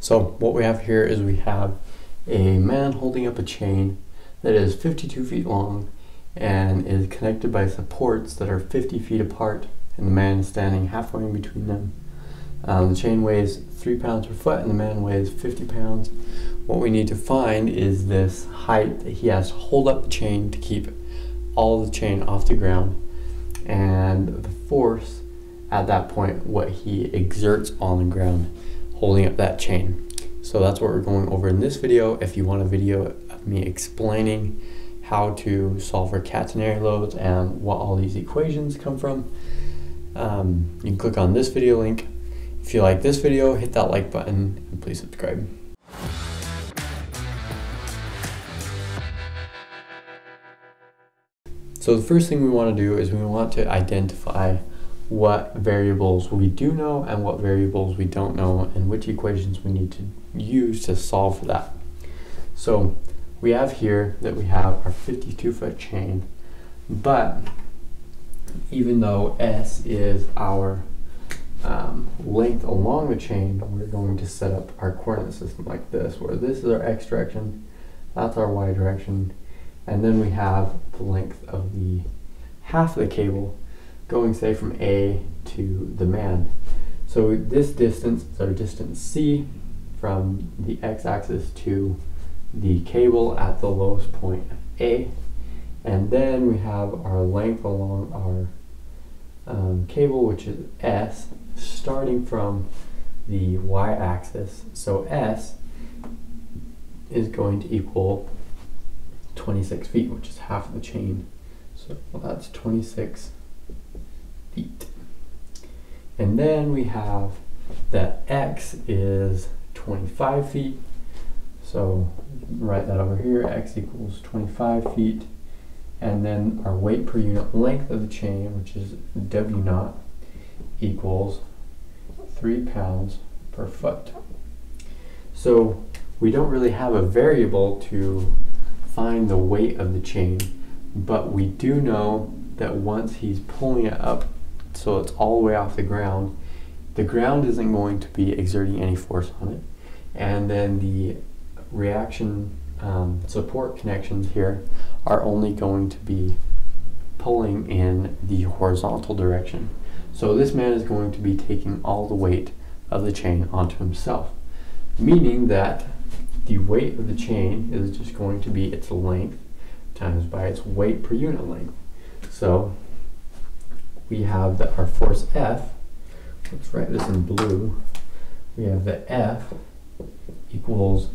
So what we have here is we have a man holding up a chain that is 52 feet long and is connected by supports that are 50 feet apart and the man is standing halfway in between them. Um, the chain weighs 3 pounds per foot and the man weighs 50 pounds. What we need to find is this height that he has to hold up the chain to keep all the chain off the ground and the force at that point what he exerts on the ground holding up that chain. So that's what we're going over in this video. If you want a video of me explaining how to solve for catenary loads and what all these equations come from, um, you can click on this video link. If you like this video, hit that like button and please subscribe. So the first thing we want to do is we want to identify what variables we do know and what variables we don't know and which equations we need to use to solve for that. So we have here that we have our 52 foot chain, but even though S is our um, length along the chain, we're going to set up our coordinate system like this, where this is our x direction, that's our y direction, and then we have the length of the half of the cable going say from A to the man. So this distance is our distance C from the x-axis to the cable at the lowest point A. And then we have our length along our um, cable, which is S, starting from the y-axis. So S is going to equal 26 feet, which is half of the chain. So well, that's 26 feet. And then we have that x is 25 feet. So write that over here, x equals 25 feet. And then our weight per unit length of the chain, which is W naught, equals 3 pounds per foot. So we don't really have a variable to find the weight of the chain, but we do know that once he's pulling it up so it's all the way off the ground, the ground isn't going to be exerting any force on it. And then the reaction um, support connections here are only going to be pulling in the horizontal direction. So this man is going to be taking all the weight of the chain onto himself, meaning that the weight of the chain is just going to be its length times by its weight per unit length. So we have our force F, let's write this in blue, we have the F equals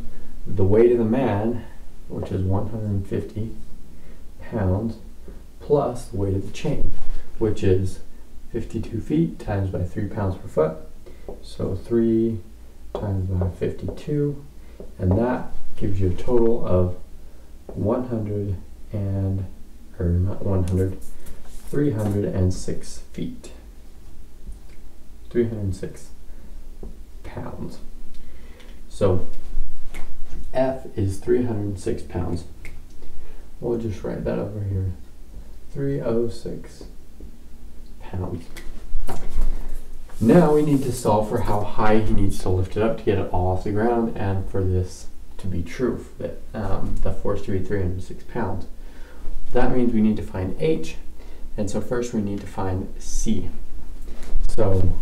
the weight of the man, which is 150 pounds, plus the weight of the chain, which is 52 feet times by 3 pounds per foot. So 3 times by 52, and that gives you a total of 100 and, or not 100, 306 feet. 306 pounds. So F is 306 pounds. We'll just write that over here. 306 pounds. Now we need to solve for how high he needs to lift it up to get it all off the ground and for this to be true, that um, the force to be 306 pounds. That means we need to find H, and so first we need to find C. So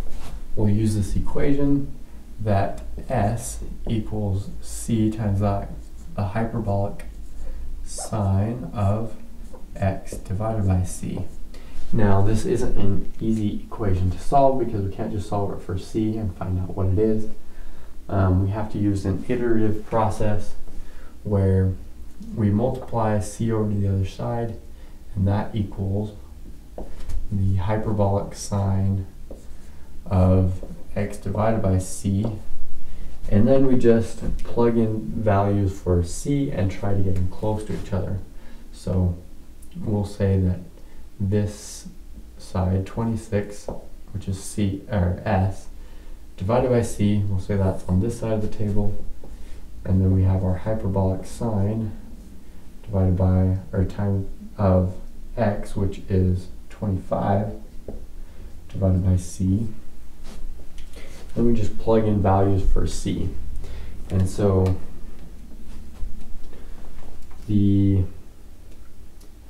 we'll use this equation that S equals C times the, the hyperbolic sine of x divided by c. Now this isn't an easy equation to solve because we can't just solve it for c and find out what it is. Um, we have to use an iterative process where we multiply c over to the other side and that equals the hyperbolic sine of x divided by c and then we just plug in values for c and try to get them close to each other. So we'll say that this side 26 which is c or s divided by c we'll say that's on this side of the table. And then we have our hyperbolic sine divided by our time of x which is 25 divided by c. Let me just plug in values for c. And so the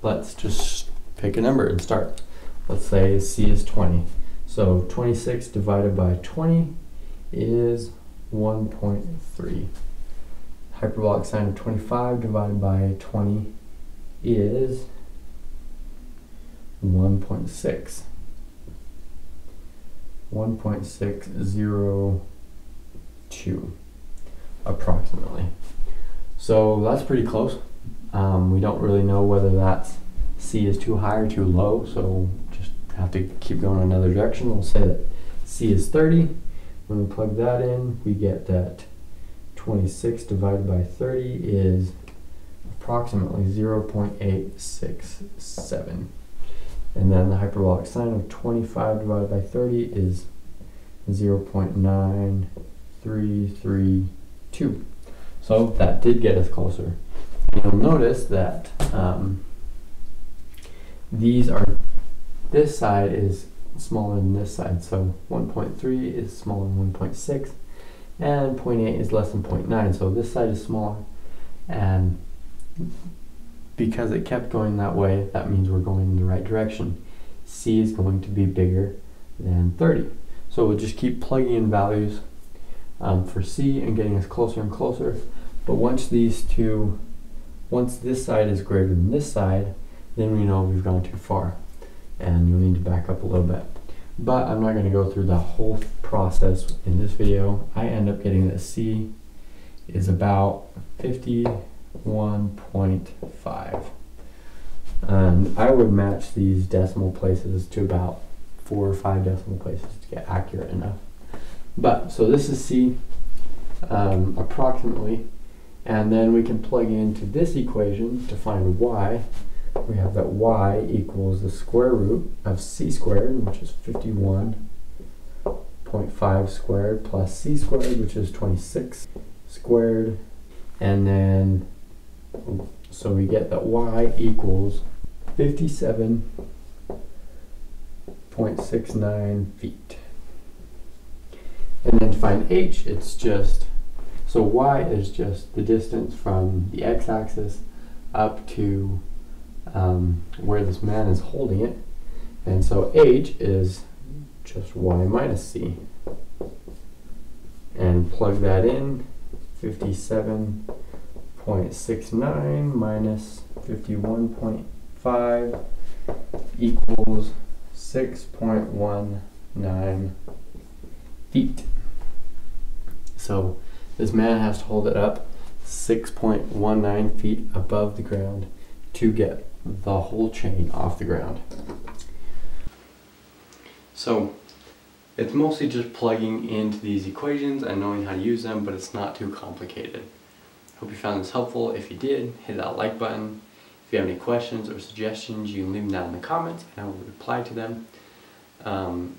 let's just pick a number and start. Let's say C is 20. So 26 divided by 20 is 1.3. Hyperbolic sine of 25 divided by 20 is 1.6. 1.602 approximately. So that's pretty close. Um, we don't really know whether that's C is too high or too low, so just have to keep going another direction. We'll say that C is 30. When we plug that in, we get that 26 divided by 30 is approximately 0.867. And then the hyperbolic sine of 25 divided by 30 is 0.9332. So that did get us closer. You'll notice that um, these are, this side is smaller than this side. So 1.3 is smaller than 1.6 and 0.8 is less than 0.9. So this side is smaller and because it kept going that way, that means we're going in the right direction. C is going to be bigger than 30. So we'll just keep plugging in values um, for C and getting us closer and closer. But once these two, once this side is greater than this side, then we know we've gone too far. And you'll need to back up a little bit. But I'm not going to go through the whole process in this video. I end up getting that C is about 51.5. And I would match these decimal places to about four or five decimal places to get accurate enough. But, so this is C um, approximately, and then we can plug into this equation to find y. We have that y equals the square root of c squared, which is 51.5 squared, plus c squared, which is 26 squared, and then, so we get that y equals 57.69 feet. And then to find h, it's just, so y is just the distance from the x-axis up to um, where this man is holding it. And so h is just y minus c. And plug that in, 57.69 minus 51.5 equals 6.19 feet. So this man has to hold it up 6.19 feet above the ground to get the whole chain off the ground. So it's mostly just plugging into these equations and knowing how to use them, but it's not too complicated. Hope you found this helpful. If you did, hit that like button. If you have any questions or suggestions, you can leave them down in the comments and I will reply to them. Um,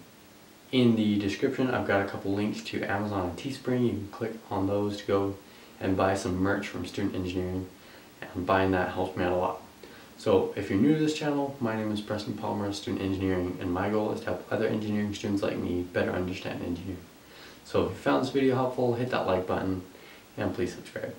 in the description, I've got a couple links to Amazon and Teespring. You can click on those to go and buy some merch from Student Engineering. And buying that helps me out a lot. So if you're new to this channel, my name is Preston Palmer, Student Engineering, and my goal is to help other engineering students like me better understand engineering. So if you found this video helpful, hit that like button, and please subscribe.